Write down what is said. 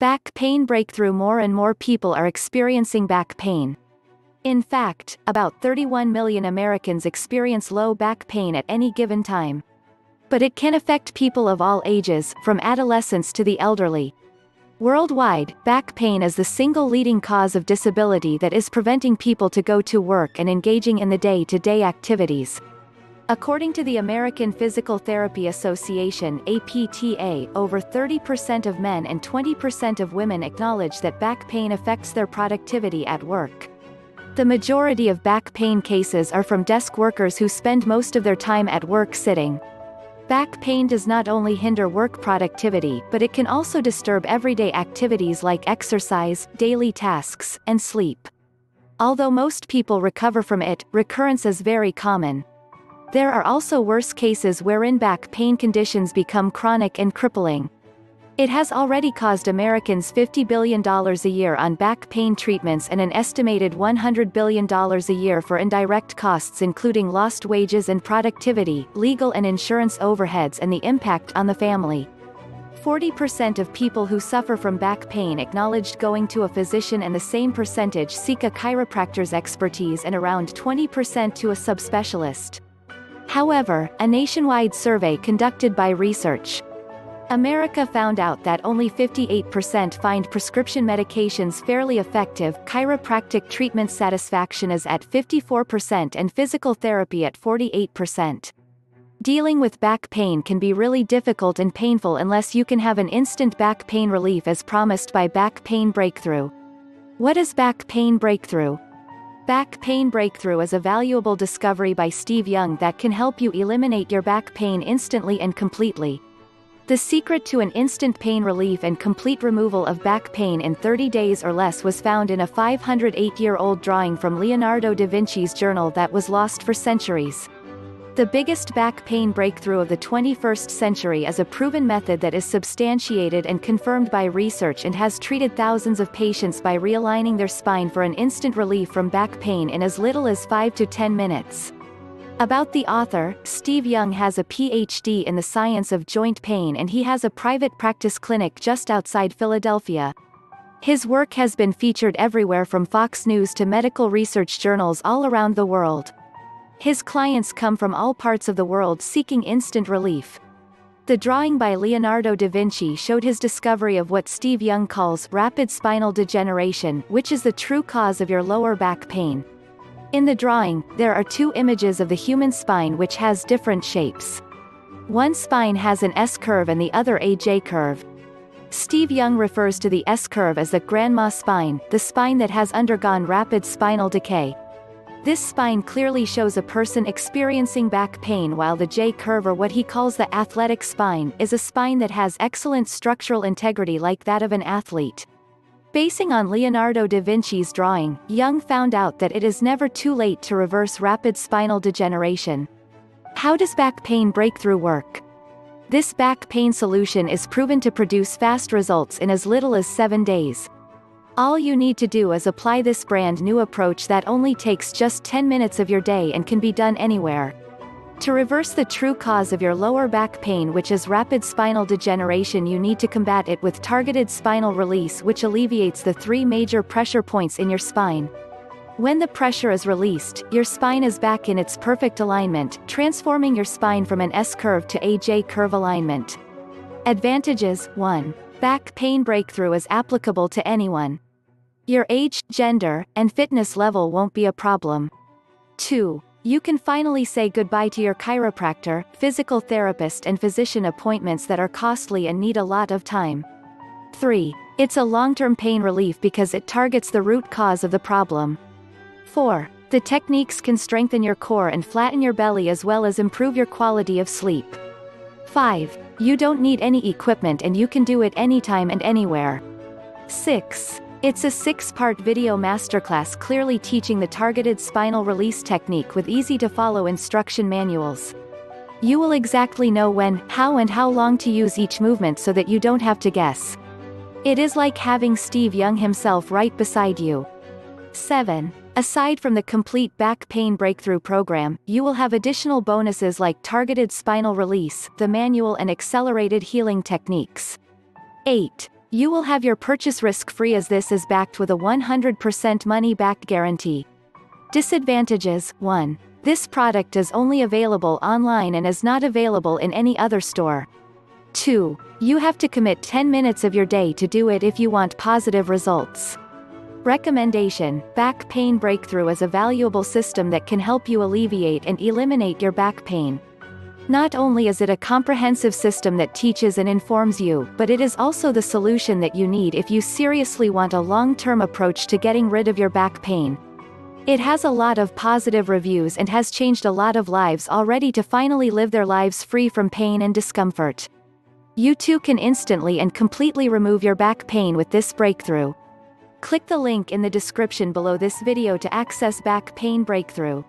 Back pain breakthrough More and more people are experiencing back pain. In fact, about 31 million Americans experience low back pain at any given time. But it can affect people of all ages, from adolescents to the elderly. Worldwide, back pain is the single leading cause of disability that is preventing people to go to work and engaging in the day-to-day activities. According to the American Physical Therapy Association APTA, over 30% of men and 20% of women acknowledge that back pain affects their productivity at work. The majority of back pain cases are from desk workers who spend most of their time at work sitting. Back pain does not only hinder work productivity but it can also disturb everyday activities like exercise, daily tasks, and sleep. Although most people recover from it, recurrence is very common. There are also worse cases wherein back pain conditions become chronic and crippling. It has already caused Americans $50 billion a year on back pain treatments and an estimated $100 billion a year for indirect costs including lost wages and productivity, legal and insurance overheads and the impact on the family. 40% of people who suffer from back pain acknowledged going to a physician and the same percentage seek a chiropractor's expertise and around 20% to a subspecialist. However, a nationwide survey conducted by Research America found out that only 58% find prescription medications fairly effective, chiropractic treatment satisfaction is at 54% and physical therapy at 48%. Dealing with back pain can be really difficult and painful unless you can have an instant back pain relief as promised by Back Pain Breakthrough. What is back pain breakthrough? Back Pain Breakthrough is a valuable discovery by Steve Young that can help you eliminate your back pain instantly and completely. The secret to an instant pain relief and complete removal of back pain in 30 days or less was found in a 508-year-old drawing from Leonardo da Vinci's journal that was lost for centuries. The biggest back pain breakthrough of the 21st century is a proven method that is substantiated and confirmed by research and has treated thousands of patients by realigning their spine for an instant relief from back pain in as little as 5 to 10 minutes. About the author, Steve Young has a PhD in the science of joint pain and he has a private practice clinic just outside Philadelphia. His work has been featured everywhere from Fox News to medical research journals all around the world. His clients come from all parts of the world seeking instant relief. The drawing by Leonardo da Vinci showed his discovery of what Steve Young calls rapid spinal degeneration, which is the true cause of your lower back pain. In the drawing, there are two images of the human spine which has different shapes. One spine has an S-curve and the other a J-curve. Steve Young refers to the S-curve as the grandma spine, the spine that has undergone rapid spinal decay. This spine clearly shows a person experiencing back pain while the J-curve or what he calls the athletic spine is a spine that has excellent structural integrity like that of an athlete. Basing on Leonardo da Vinci's drawing, Young found out that it is never too late to reverse rapid spinal degeneration. How does back pain breakthrough work? This back pain solution is proven to produce fast results in as little as 7 days. All you need to do is apply this brand new approach that only takes just 10 minutes of your day and can be done anywhere. To reverse the true cause of your lower back pain which is rapid spinal degeneration you need to combat it with targeted spinal release which alleviates the three major pressure points in your spine. When the pressure is released, your spine is back in its perfect alignment, transforming your spine from an S-curve to a J-curve alignment. Advantages 1. Back pain breakthrough is applicable to anyone. Your age, gender, and fitness level won't be a problem. 2. You can finally say goodbye to your chiropractor, physical therapist and physician appointments that are costly and need a lot of time. 3. It's a long-term pain relief because it targets the root cause of the problem. 4. The techniques can strengthen your core and flatten your belly as well as improve your quality of sleep. 5. You don't need any equipment and you can do it anytime and anywhere. 6. It's a six-part video masterclass clearly teaching the targeted spinal release technique with easy-to-follow instruction manuals. You will exactly know when, how and how long to use each movement so that you don't have to guess. It is like having Steve Young himself right beside you. 7. Aside from the complete back pain breakthrough program, you will have additional bonuses like targeted spinal release, the manual and accelerated healing techniques. 8. You will have your purchase risk-free as this is backed with a 100% money-back guarantee. Disadvantages 1. This product is only available online and is not available in any other store. 2. You have to commit 10 minutes of your day to do it if you want positive results. Recommendation Back Pain Breakthrough is a valuable system that can help you alleviate and eliminate your back pain. Not only is it a comprehensive system that teaches and informs you, but it is also the solution that you need if you seriously want a long-term approach to getting rid of your back pain. It has a lot of positive reviews and has changed a lot of lives already to finally live their lives free from pain and discomfort. You too can instantly and completely remove your back pain with this breakthrough. Click the link in the description below this video to access Back Pain Breakthrough.